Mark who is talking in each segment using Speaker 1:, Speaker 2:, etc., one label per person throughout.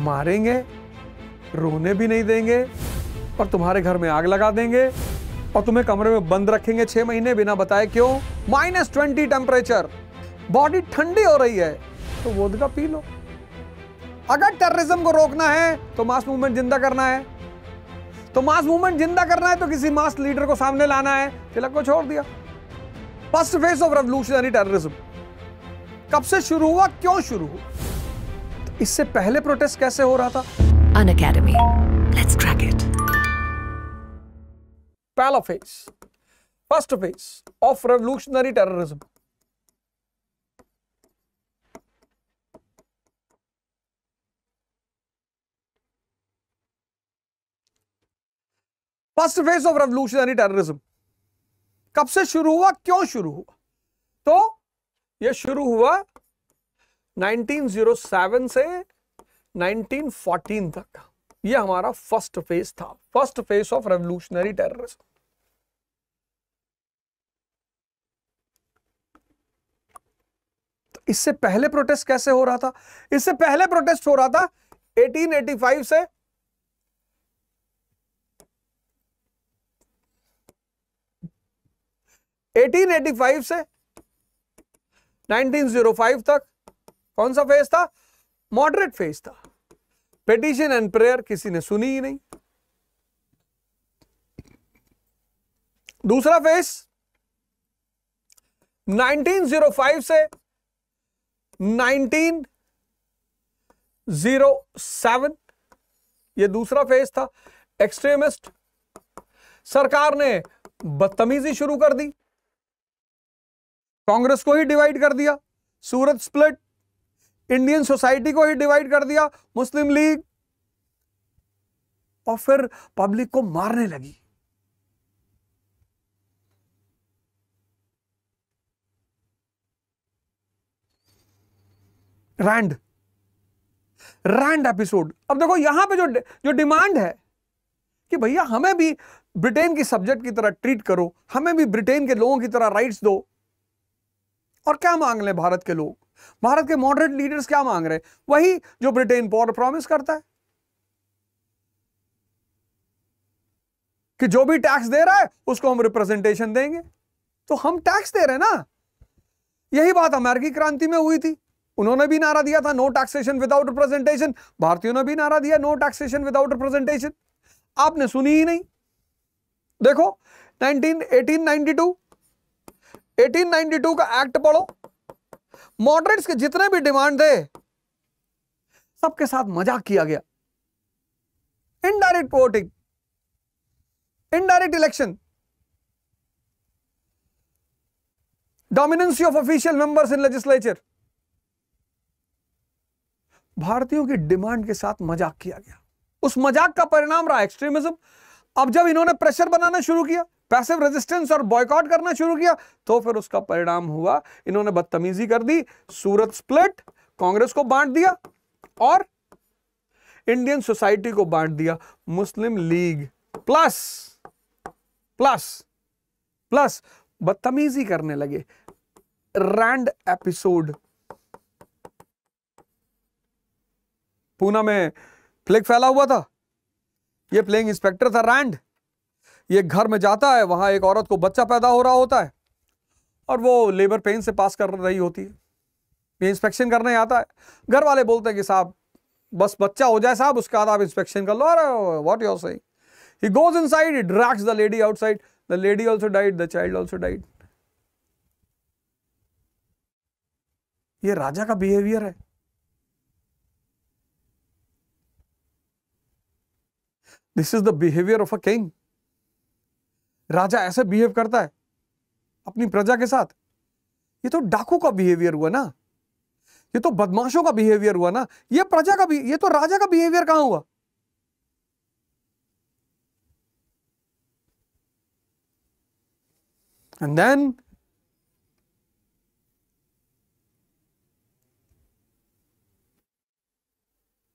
Speaker 1: मारेंगे, रोने भी नहीं देंगे, और तुम्हारे घर में आग लगा देंगे, और तुम्हें कमरे में बंद रखेंगे छह महीने बिना बताए क्यों? माइनस ट्वेंटी टेम्परेचर बॉडी ठंडी हो रही है तो वोदका पी लो। अगर टेररिज्म को रोकना है तो मास मूवमेंट ज़िंदा करना है। तो मास मूवमेंट ज़िंदा करना है तो किसी मास लीडर को सामने लाना है। तिलक को छोड़ दिया। First phase of revolutionary terrorism कब से शुरू हुआ? क्यों शुरू हुआ? इससे पहले प्रोटेस्ट कैसे हो रहा था?
Speaker 2: Unacademy Let's crack it.
Speaker 1: पहला phase first phase of revolutionary terrorism first phase of revolutionary terrorism कब से शुरू हुआ? क्यों शुरू हुआ? तो यह शुरू हुआ 1907 से 1914 तक। यह हमारा फ़र्स्ट फ़ेज़ था, first phase of revolutionary terrorism तो इससे पहले प्रोटेस्ट कैसे हो रहा था? इससे पहले प्रोटेस्ट हो रहा था 1885 से। एटीन एटी फाइव से 1905 तक। कौन सा फ़ेज़ था? मॉडरेट फ़ेज़ था। पेटिशन एंड प्रेयर किसी ने सुनी ही नहीं। दूसरा फ़ेज़ 1905 से 1907 ये दूसरा फ़ेज़ था। एक्सट्रीमिस्ट सरकार ने बदतमीजी शुरू कर दी। कांग्रेस को ही डिवाइड कर दिया। सूरत स्प्लिट इंडियन सोसाइटी को ही डिवाइड कर दिया मुस्लिम लीग और फिर पब्लिक को मारने लगी। रैंड रैंड एपिसोड अब देखो, यहाँ पे जो जो डिमांड है कि भैया हमें भी ब्रिटेन की सब्जेक्ट की तरह ट्रीट करो, हमें भी ब्रिटेन के लोगों की तरह राइट्स दो। और क्या मांग लें भारत के लोग? भारत के मॉडरेट लीडर्स क्या मांग रहे हैं? वही जो ब्रिटेन पॉर प्रॉमिस करता है। कि जो भी टैक्स दे रहा है, उसको हम रिप्रेजेंटेशन देंगे। तो हम टैक्स दे रहे हैं ना। यही बात अमेरिकी क्रांति में हुई थी। उन्होंने भी नारा दिया था नो टैक्सेशन विदाउट रिप्रेजेंटेशन भारतीयों ने भी नारा दिया नो टैक्सेशन विदाउट रिप्रेजेंटेशन आपने सुनी ही नहीं। देखो 19 1892 1892 का एक्ट पढ़ो। मॉडरेट्स के जितने भी डिमांड थे, सबके साथ मज़ाक किया गया। Indirect voting indirect election dominancy of official members in legislature भारतीयों की डिमांड के साथ मज़ाक किया गया। उस मज़ाक का परिणाम रहा एक्सट्रीमिज्म अब जब इन्होंने प्रेशर बनाना शुरू किया पैसिव रेजिस्टेंस और बॉयकॉट करना शुरू किया तो फिर उसका परिणाम हुआ, इन्होंने बदतमीजी कर दी, सूरत स्प्लिट कांग्रेस को बांट दिया और इंडियन सोसाइटी को बांट दिया, Muslim league plus plus plus बदतमीजी करने लगे। रैंड एपिसोड पूना में प्लेग फैला हुआ था, ये प्लेइंग इंस्पेक्टर था रैंड ये घर में जाता है, वहाँ एक औरत को बच्चा पैदा हो रहा होता है और वो लेबर पेन से पास कर रही होती है। ये इंस्पेक्शन करने आता है। घर वाले बोलते हैं कि साहब, बस बच्चा हो जाए साहब, उसके बाद आप इंस्पेक्शन कर लो। अरे what you're saying he goes inside he drags the lady outside the lady also died the child also died ये राजा का बिहेवियर है। This is the behaviour of a king राजा ऐसे बिहेव करता है, अपनी प्रजा के साथ। ये तो डाकू का बिहेवियर हुआ ना। ये तो बदमाशों का बिहेवियर हुआ ना। ये प्रजा का ये तो राजा का बिहेवियर कहाँ हुआ? And then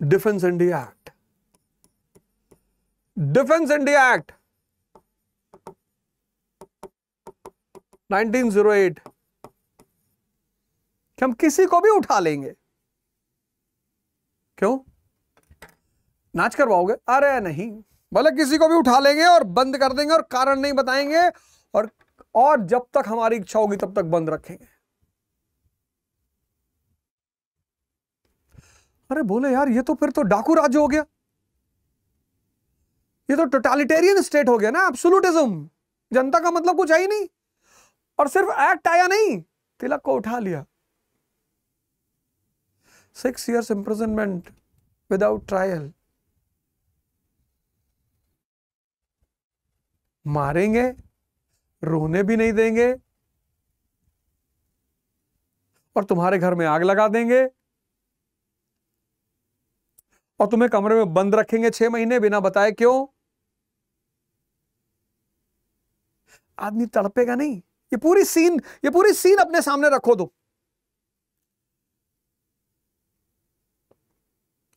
Speaker 1: defence India act defence India act 1908 कि हम किसी को भी उठा लेंगे। क्यों? नाच करवाओगे? अरे नहीं। बोले किसी को भी उठा लेंगे और बंद कर देंगे और कारण नहीं बताएँगे और और जब तक हमारी इच्छा होगी तब तक बंद रखेंगे। अरे बोले यार, ये तो फिर तो डाकू राज्य हो गया। ये तो टोटालिटेरियन स्टेट हो गया ना एब्सोल्यूटिज्म जनता का मतलब कुछ है ही नहीं। और सिर्फ़ एक्ट आया नहीं, तिलक को उठा लिया। Six years imprisonment without trial मारेंगे, रोने भी नहीं देंगे, और तुम्हारे घर में आग लगा देंगे, और तुम्हें कमरे में बंद रखेंगे छह महीने बिना बताए क्यों? आदमी तड़पेगा नहीं। ये पूरी सीन, ये पूरी सीन अपने सामने रखो दो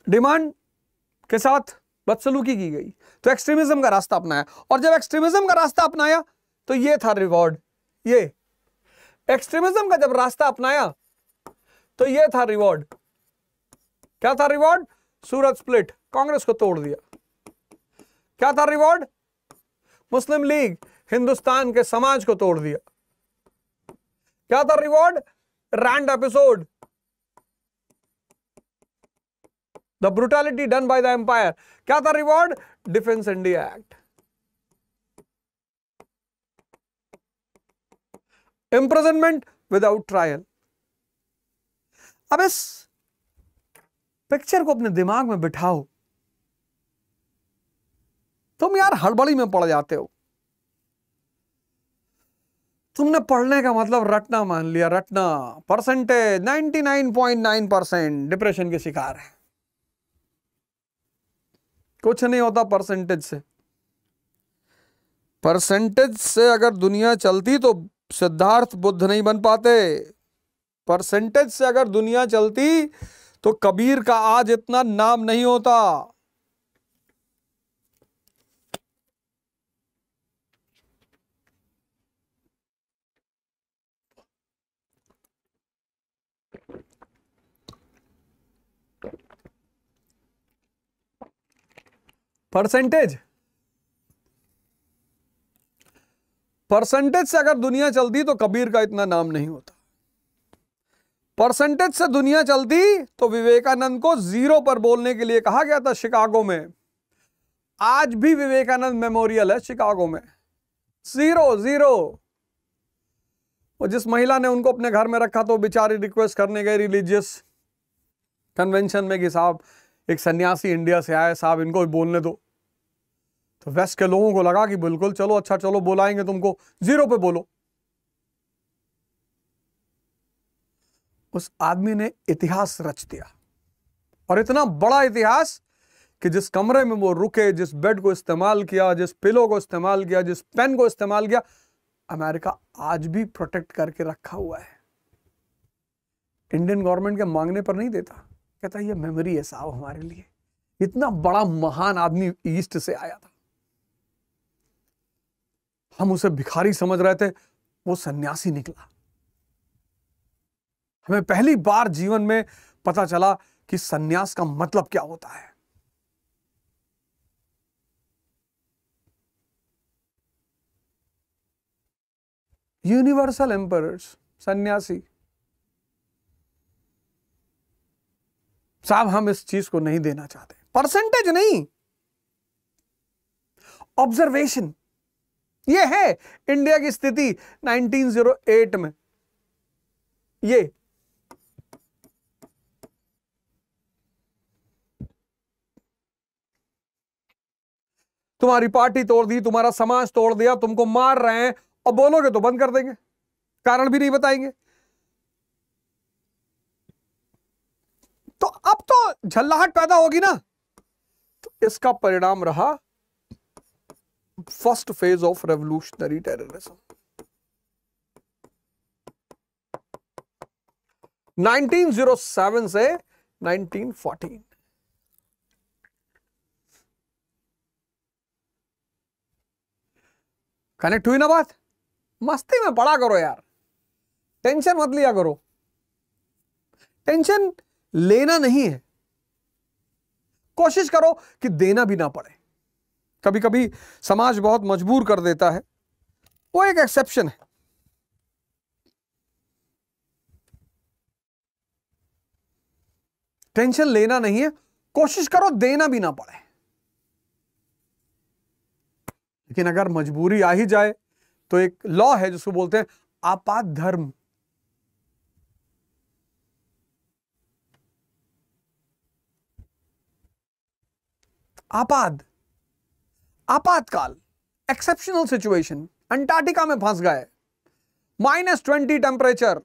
Speaker 1: डिमांड के साथ बदसलूकी की गई। तो एक्सट्रीमिज्म का रास्ता अपनाया। और जब एक्सट्रीमिज्म का रास्ता अपनाया तो ये था रिवॉर्ड ये। एक्सट्रीमिज्म का जब रास्ता अपनाया तो ये था रिवॉर्ड क्या था रिवॉर्ड सूरत स्प्लिट कांग्रेस को तोड़ दिया। क्या था रिवॉर्ड मुस्लिम लीग हिंदुस्तान के समाज को तोड़ दिया। क्या था reward Rand episode the brutality done by the empire क्या था reward defence India act imprisonment without trial अब इस पिक्चर को अपने दिमाग में बिठाओ। तुम यार हड़बड़ी में पड़ जाते हो। तुमने पढ़ने का मतलब रटना मान लिया, रटना। परसेंटेज 99.9 परसेंट डिप्रेशन के शिकार है। कुछ नहीं होता परसेंटेज से। परसेंटेज से अगर दुनिया चलती तो सिद्धार्थ बुद्ध नहीं बन पाते। परसेंटेज से अगर दुनिया चलती तो कबीर का आज इतना नाम नहीं होता। परसेंटेज? परसेंटेज से अगर दुनिया चलती तो कबीर का इतना नाम नहीं होता। परसेंटेज से दुनिया चलती तो विवेकानंद को ज़ीरो पर बोलने के लिए कहा गया था शिकागो में। आज भी विवेकानंद मेमोरियल है शिकागो में। Zero zero. वो जिस महिला ने उनको अपने घर में रखा तो बेचारी रिक्वेस्ट करने गए रिलीजियस कन्वेंशन में कि साहब एक सन्यासी इंडिया से आए, साहब, इनको भी बोलने दो। तो वेस्ट के लोगों को लगा कि बिल्कुल, चलो अच्छा चलो, बुलाएँगे तुमको। ज़ीरो पे बोलो। उस आदमी ने इतिहास रच दिया। और इतना बड़ा इतिहास कि जिस कमरे में वो रुके, जिस बेड को इस्तेमाल किया, जिस पिलो को इस्तेमाल किया, जिस पेन को इस्तेमाल किया, अमेरिका आज भी प्रोटेक्ट करके रखा हुआ है। इंडियन गवर्नमेंट के मांगने पर नहीं देता। कहता ये मेमोरी है साहब हमारे लिए। इतना बड़ा महान आदमी ईस्ट से आया था। हम उसे भिखारी समझ रहे थे, वो सन्यासी निकला। हमें पहली बार जीवन में पता चला कि सन्यास का मतलब क्या होता है। यूनिवर्सल एम्पर सन्यासी। साहब, हम इस चीज़ को नहीं देना चाहते। परसेंटेज नहीं। ऑब्जर्वेशन ये है इंडिया की स्थिति 1908 में। ये। तुम्हारी पार्टी तोड़ दी, तुम्हारा समाज तोड़ दिया, तुमको मार रहे हैं और बोलोगे तो बंद कर देंगे। कारण भी नहीं बताएँगे तो अब तो झल्लाहट पैदा होगी ना? तो इसका परिणाम रहा first phase of revolutionary terrorism 1907 से 1914 कनेक्ट हुई ना बात? मस्ती में पढ़ा करो यार। टेंशन मत लिया करो। टेंशन लेना नहीं है। कोशिश करो कि देना भी ना पड़े। कभी कभी समाज बहुत मजबूर कर देता है। वो एक एक्सेप्शन है। टेंशन लेना नहीं है, कोशिश करो देना भी ना पड़े। लेकिन अगर मजबूरी आ ही जाए तो एक लॉ है जिसको बोलते हैं आपात धर्म आपात आपातकाल एक्सेप्शनल सिचुएशन अंटार्कटिका में फंस गए। माइनस ट्वेंटी टेम्परेचर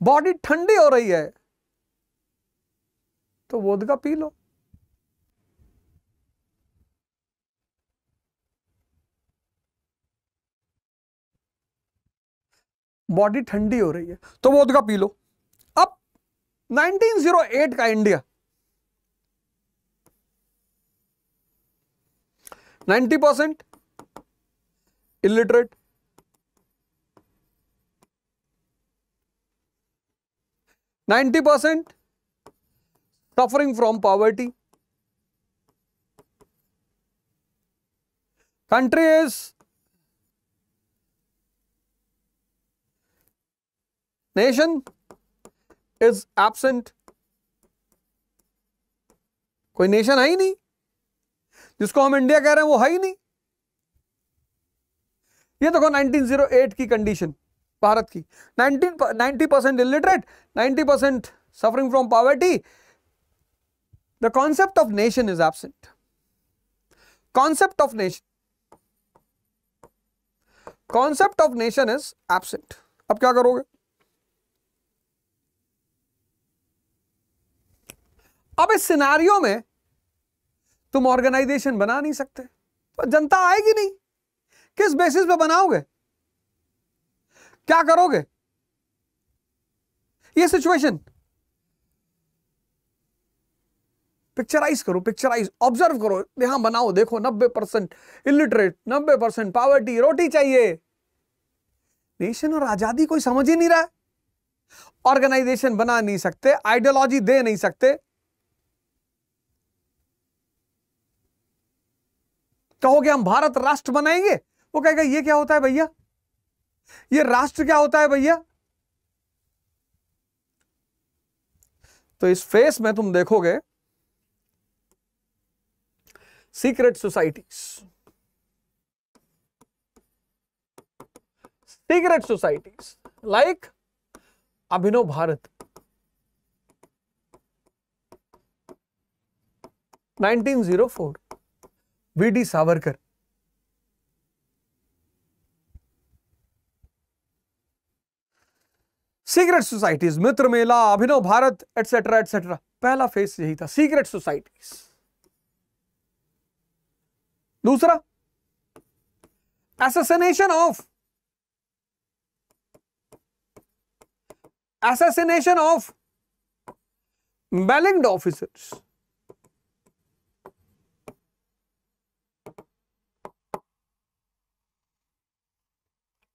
Speaker 1: बॉडी ठंडी हो रही है। तो वोदका पी लो। बॉडी ठंडी हो रही है तो वोदका पी लो। अब 1908 का India ninety percent illiterate ninety percent suffering from poverty country is nation is absent कोई नेशन है ही नहीं। जिसको हम इंडिया कह रहे हैं, वो है ही नहीं। ये देखो 1908 की कंडीशन भारत की। 19 90 percent illiterate 90 percent suffering from poverty the concept of nation is absent concept of nation concept of nation is absent अब क्या करोगे? अब इस सिनारियो में तुम ऑर्गेनाइजेशन बना नहीं सकते। तो जनता आएगी नहीं। किस बेसिस पे बनाओगे? क्या करोगे? ये सिचुएशन पिक्चराइज करो पिक्चराइज ऑब्ज़र्व करो। यहाँ बनाओ, देखो, नब्बे परसेंट इलिटरेट नब्बे परसेंट पावर्टी रोटी चाहिए। नेशन और आज़ादी कोई समझ ही नहीं रहा ऑर्गेनाइजेशन बना नहीं सकते आइडियोलॉजी दे नहीं सकते। कहोगे हम भारत राष्ट्र बनाएँगे वो कहेगा, ये क्या होता है भैया ये राष्ट्र क्या होता है भैया तो इस फेस में तुम देखोगे secret societies. Secret societies like Abhinav Bharat. 1904 V D Savarkar. Secret societies Mitra Mela, Abhinav Bharat et cetera et cetera पहला फेस यही था सीक्रेट सोसाइटीज दूसरा एसेसिनेशन ऑफ़ एसेसिनेशन ऑफ़ बेलिंग ऑफिसर्स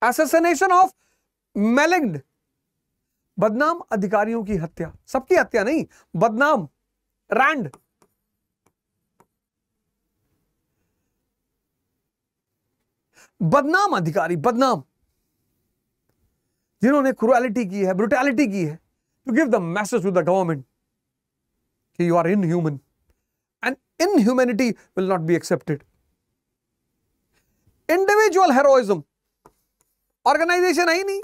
Speaker 1: assassination ऑफ़ maligned. बदनाम अधिकारियों की हत्या। सबकी हत्या नहीं, बदनाम। रैंड बदनाम अधिकारी, बदनाम। जिन्होंने क्रुएलिटी की है ब्रुटैलिटी की है to give the message to the government कि you are inhuman and inhumanity will not be accepted individual heroism organisation है ही नहीं।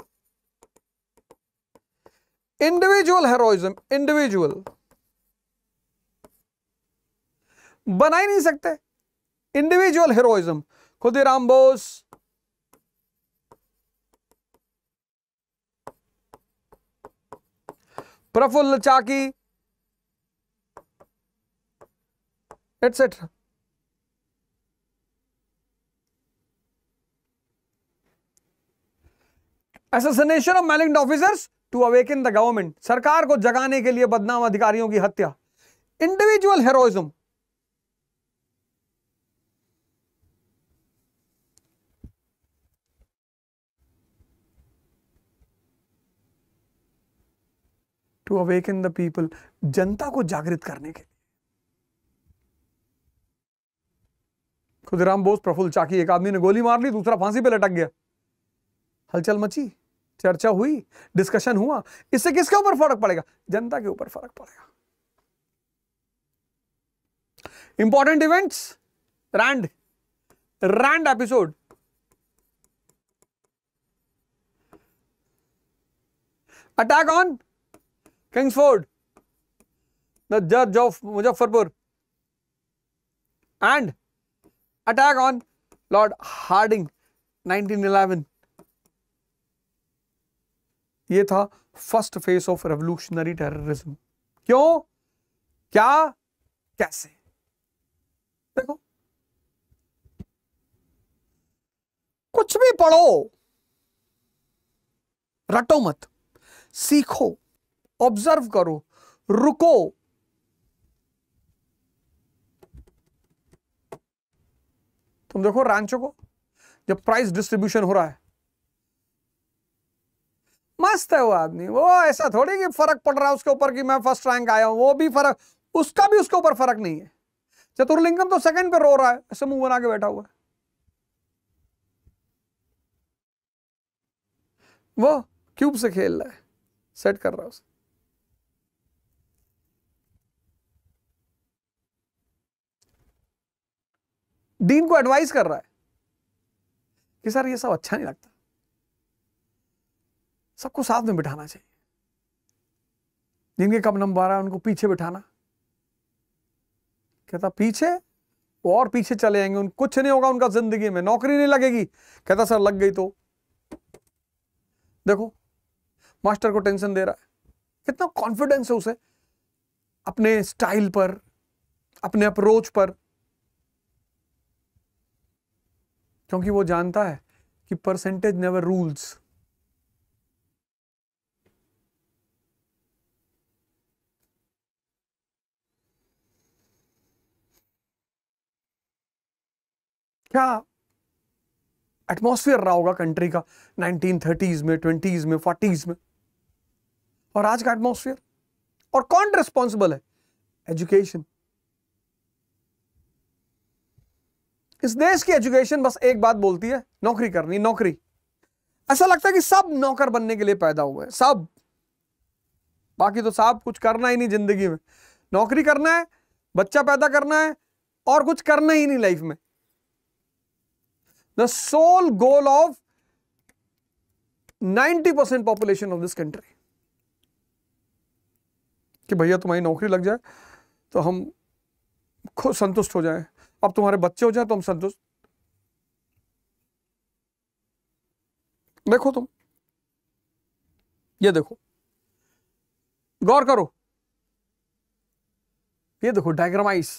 Speaker 1: इंडिविजुअल हेरोइज्म इंडिविजुअल बना ही नहीं सकते। Individual heroism Khudiram Bose. Prafulla Chaki. Et cetera association of maligned officers to awaken the government सरकार को जगाने के लिए बदनाम अधिकारियों की हत्या individual heroism to awaken the people जनता को जागृत करने के लिए। खुदराम बोस प्रफुल्ल चाकी, एक आदमी ने गोली मार ली, दूसरा फांसी पे लटक गया। हलचल मची। चर्चा हुई डिस्कशन हुआ, इससे किसके ऊपर फ़र्क पड़ेगा? जनता के ऊपर फ़र्क पड़ेगा। Important events Rand Rand episode attack on Kingsford the जज of Muzaffarpur and attack on Lord Hardinge 1911 ये था first phase of revolutionary terrorism. क्यों? क्या? कैसे? देखो। कुछ भी पढ़ो, रटो मत। सीखो ऑब्ज़र्व करो, रुको। तुम देखो रांचो को, जब प्राइस डिस्ट्रीब्यूशन हो रहा है मस्त है वो आदमी। वो ऐसा थोड़ी कि फ़र्क पड़ रहा है उसके ऊपर कि मैं फ़र्स्ट रैंक आया हूँ। वो भी फ़र्क उसका भी उसके ऊपर फ़र्क नहीं है। चतुर्लिंगम तो सेकंड पे रो रहा है, ऐसे मुँह बना के बैठा हुआ है। वो क्यूब से खेल रहा है। सेट कर रहा है उसे। डीन को एडवाइस कर रहा है कि सर ये सब अच्छा नहीं लगता। सबको साथ में बिठाना चाहिए। जिनके कब नंबर है उनको पीछे बिठाना। कहता, पीछे? और पीछे चले जाएँगे, उन, कुछ नहीं होगा उनका ज़िंदगी में, नौकरी नहीं लगेगी। कहता, सर, लग गई तो। देखो, मास्टर को टेंशन दे रहा है। कितना कॉन्फिडेंस है उसे, अपने स्टाइल पर, अपने अप्रोच पर। क्योंकि वो जानता है कि परसेंटेज नेवर रूल्स क्या एटमॉस्फेयर रहा होगा कंट्री का? 1930s में 20s में 40s में। और आज का एटमॉस्फेयर और कौन रिस्पॉन्सिबल है? एजुकेशन इस देश की एजुकेशन बस एक बात बोलती है, नौकरी करनी, नौकरी। ऐसा लगता है कि सब नौकर बनने के लिए पैदा हुए सब। बाकी तो साहब कुछ करना ही नहीं ज़िंदगी में। नौकरी करना है, बच्चा पैदा करना है, और कुछ करना ही नहीं लाइफ में। The soul goal of 90 percent population of this country कि भैया तुम्हारी नौकरी लग जाए तो हम खुद संतुष्ट हो जाए। अब तुम्हारे बच्चे हो जाए तो हम संतुष्ट। देखो तुम। ये देखो। गौर करो। ये देखो डायग्रामाइज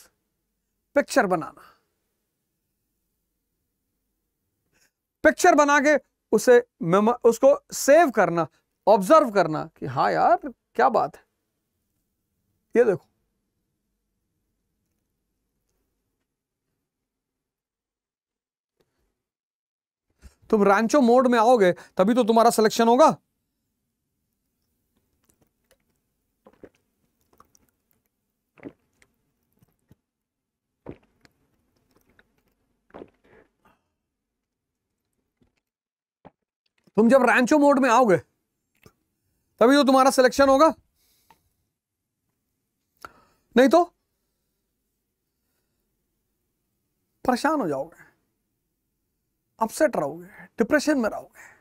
Speaker 1: पिक्चर बनाना। पिक्चर बना के उसे उसको सेव करना ऑब्ज़र्व करना कि हाँ यार, क्या बात है। ये देखो। तुम रैंचो मोड में आओगे, तभी तो तुम्हारा सिलेक्शन होगा। तुम जब रैंचो मोड में आओगे, तभी तो तुम्हारा सिलेक्शन होगा। नहीं तो परेशान हो जाओगे अपसेट रहोगे डिप्रेशन में रहोगे।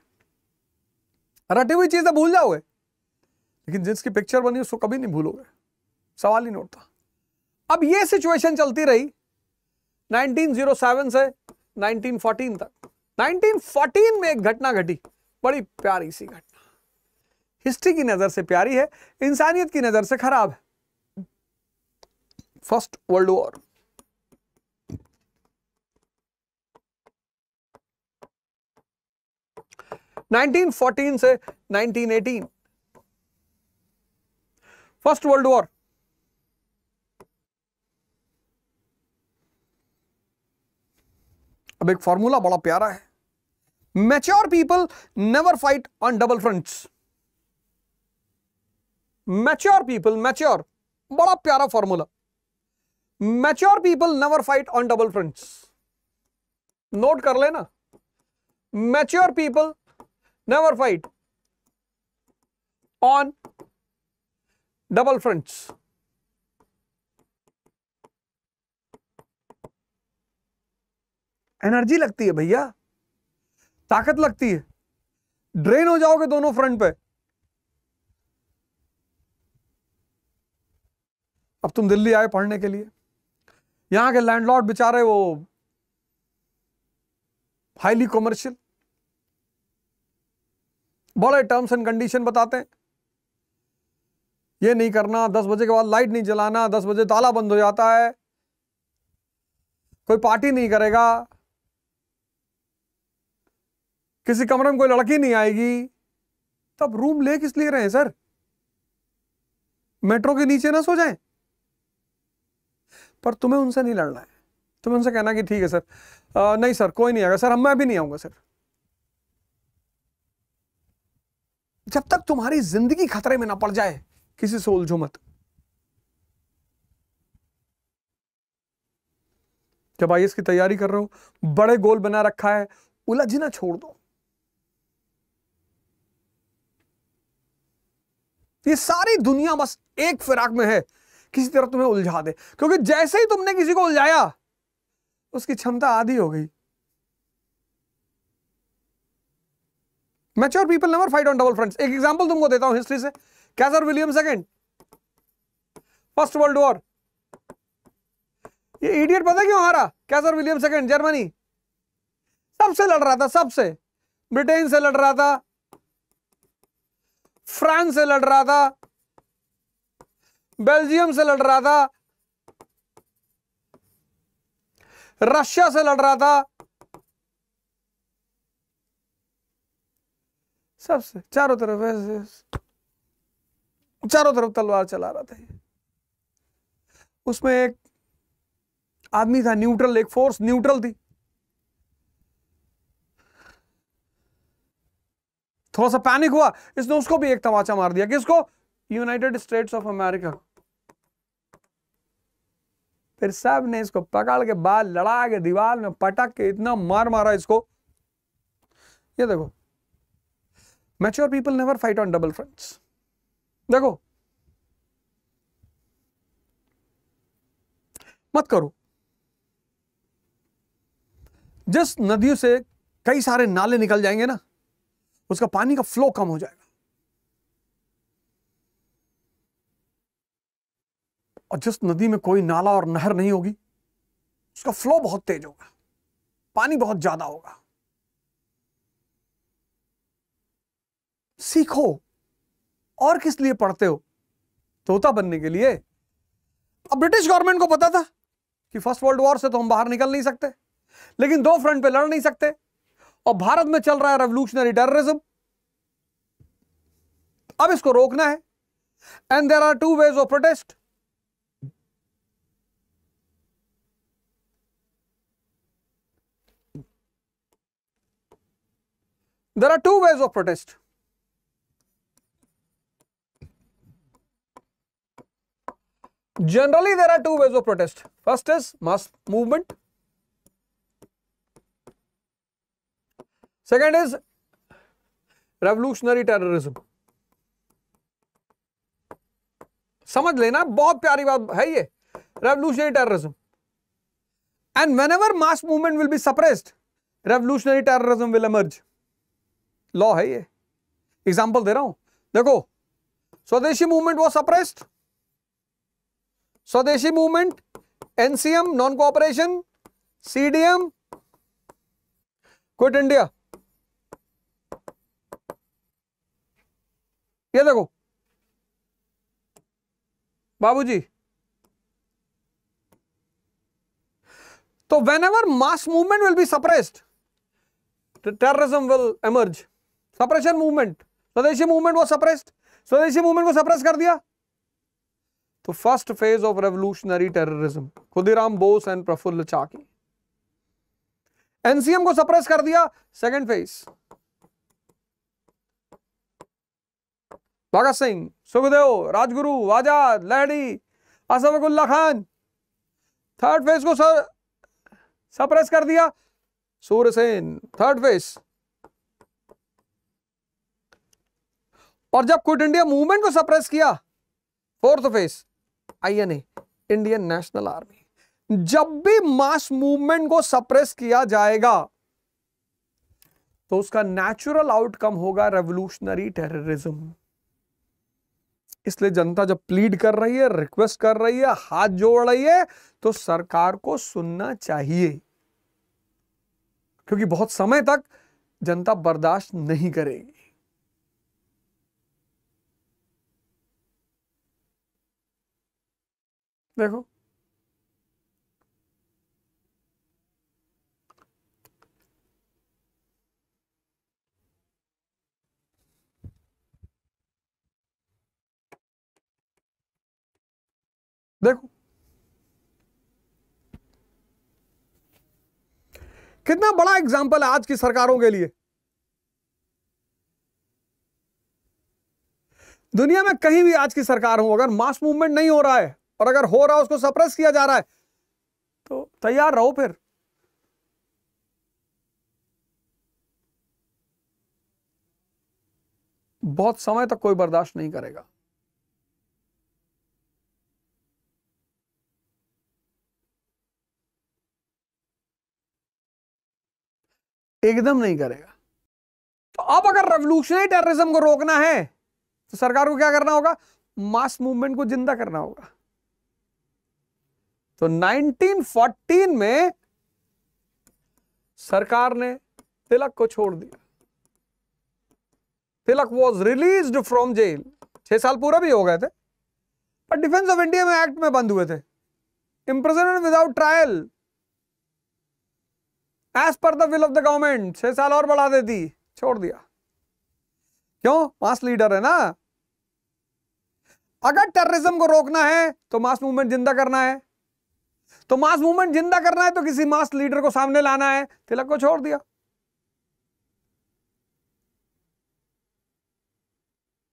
Speaker 1: रटी हुई चीज़ें भूल जाओगे, लेकिन जिसकी पिक्चर बनी उसको कभी नहीं भूलोगे। सवाल ही नहीं उठता। अब ये सिचुएशन चलती रही 1907 से 1914 तक। 1914 में एक घटना घटी। बड़ी प्यारी सी घटना। हिस्ट्री की नज़र से प्यारी है, इंसानियत की नज़र से खराब है। First world war. Nineteen fourteen से 1918 फ़र्स्ट वर्ल्ड वॉर। अब एक फॉर्मूला बड़ा प्यारा है। Mature people never fight on double fronts. Mature people, mature, बड़ा प्यारा formula mature people never fight on double fronts note कर लेना. Mature people never fight on double fronts energy लगती है भैया. ताकत लगती है। ड्रेन हो जाओगे दोनों फ्रंट पे। अब तुम दिल्ली आए पढ़ने के लिए। यहाँ के लैंडलॉर्ड बेचारे वो हाईली कॉमर्शियल बड़े टर्म्स एंड कंडीशन बताते हैं। ये नहीं करना, दस बजे के बाद लाइट नहीं जलाना, दस बजे ताला बंद हो जाता है। कोई पार्टी नहीं करेगा। किसी कमरे में कोई लड़की नहीं आएगी। तब रूम ले किस लिए रहे हैं सर? मेट्रो के नीचे ना सो जाए। पर तुम्हें उनसे नहीं लड़ना है। तुम्हें उनसे कहना कि ठीक है सर। आ, नहीं सर कोई नहीं आएगा। सर हम मैं भी नहीं आऊँगा सर। जब तक तुम्हारी ज़िंदगी खतरे में ना पड़ जाए किसी से उलझो मत। जब आई की तैयारी कर रहे हो बड़े गोल बना रखा है उलझना छोड़ दो। ये सारी दुनिया बस एक फिराक में है। किसी तरह तुम्हें उलझा दे। क्योंकि जैसे ही तुमने किसी को उलझाया, उसकी क्षमता आधी हो गई। Mature people never fight on double fronts एक एग्जांपल तुमको देता हूँ हिस्ट्री से। Kaiser William second first world war ये इडियट पता क्यों हारा? कैसर विलियम सेकंड जर्मनी सबसे लड़ रहा था, सबसे। ब्रिटेन से लड़ रहा था। फ्रांस से लड़ रहा था, बेल्जियम से लड़ रहा था, रशिया से लड़ रहा था। सबसे चारों तरफ़ ऐसे, चारों तरफ़ तलवार चला रहा था उसमें एक आदमी था, न्यूट्रल, एक फोर्स न्यूट्रल थी। थोड़ा सा पैनिक हुआ, इसने उसको भी एक तमाचा मार दिया। किसको? यूनाइटेड स्टेट्स ऑफ़ अमेरिका फिर सबने इसको पकड़ के बाल लड़ा के दीवार में पटक के इतना मार मारा इसको। ये देखो mature people never fight on double fronts देखो, मत करो। जिस नदियों से कई सारे नाले निकल जाएँगे ना उसका पानी का फ्लो कम हो जाएगा। और जिस नदी में कोई नाला और नहर नहीं होगी, उसका फ्लो बहुत तेज होगा। पानी बहुत ज़्यादा होगा। सीखो, और किस लिए पढ़ते हो? तोता बनने के लिए। अब ब्रिटिश गवर्नमेंट को पता था कि फ़र्स्ट वर्ल्ड वॉर से तो हम बाहर निकल नहीं सकते, लेकिन दो फ्रंट पे लड़ नहीं सकते। और भारत में चल रहा है रेवल्यूशनरी टेररिज्म अब इसको रोकना है। And there are two ways of protest there are two ways of protest generally there are two ways of protest first is mass movement second is revolutionary terrorism समझ लेना, बहुत प्यारी बात है ये revolutionary terrorism and whenever mass movement will be suppressed revolutionary terrorism will emerge law है ये. Example दे रहा हूँ. देखो, Swadeshi movement was suppressed Swadeshi movement NCM non cooperation CDM quit India ये देखो। बाबूजी। तो whenever mass movement will be suppressed terrorism will emerge suppression movement Swadeshi movement वो सप्रेस्ड स्वदेशी मूवमेंट को सप्रेस कर दिया। तो first phase of revolutionary terrorism Khudiram Bose and Prafulla Chaki. NCM को सप्रेस कर दिया। Second phase Bhagat Singh, Sukhdev, Rajguru Azad Lahiri Ashfaqulla Khan. Third phase को सर सप्रेस कर दिया। सूर्यसेन थर्ड फेस और जब क्विट इंडिया मूवमेंट को suppress किया fourth phase INA Indian national army जब भी मास मूवमेंट को सप्रेस किया जाएगा तो उसका नेचुरल आउटकम होगा रेवोल्यूशनरी टेररिज्म इसलिए जनता जब प्लीड कर रही है रिक्वेस्ट कर रही है, हाथ जोड़ रही है तो सरकार को सुनना चाहिए। क्योंकि बहुत समय तक जनता बर्दाश्त नहीं करेगी। देखो कितना बड़ा एग्ज़ाम्पल है आज की सरकारों के लिए। दुनिया में कहीं भी आज की सरकार हो, अगर मास मूवमेंट नहीं हो रहा है, और अगर हो रहा है, उसको सप्रेस किया जा रहा है तो तैयार रहो फिर। बहुत समय तक कोई बर्दाश्त नहीं करेगा। एकदम नहीं करेगा। तो अब अगर रेवोल्यूशनरी टेररिज्म को रोकना है तो सरकार को क्या करना होगा? मास मूवमेंट को ज़िंदा करना होगा। तो 1914 में सरकार ने तिलक को छोड़ दिया। Tilak was release from jail छह साल पूरा भी हो गए थे। पर डिफेंस ऑफ़ इंडिया में एक्ट में बंद हुए थे। Imprisonment without trial as per दिल ऑफ़ द गवर्नमेंट छह साल और बढ़ा देती छोड़ दिया। क्यों? मास लीडर है ना? अगर टेररिज्म को रोकना है तो मास मूवमेंट ज़िंदा करना है। तो मास मूवमेंट ज़िंदा करना है तो किसी मास लीडर को सामने लाना है। तिलक को छोड़ दिया।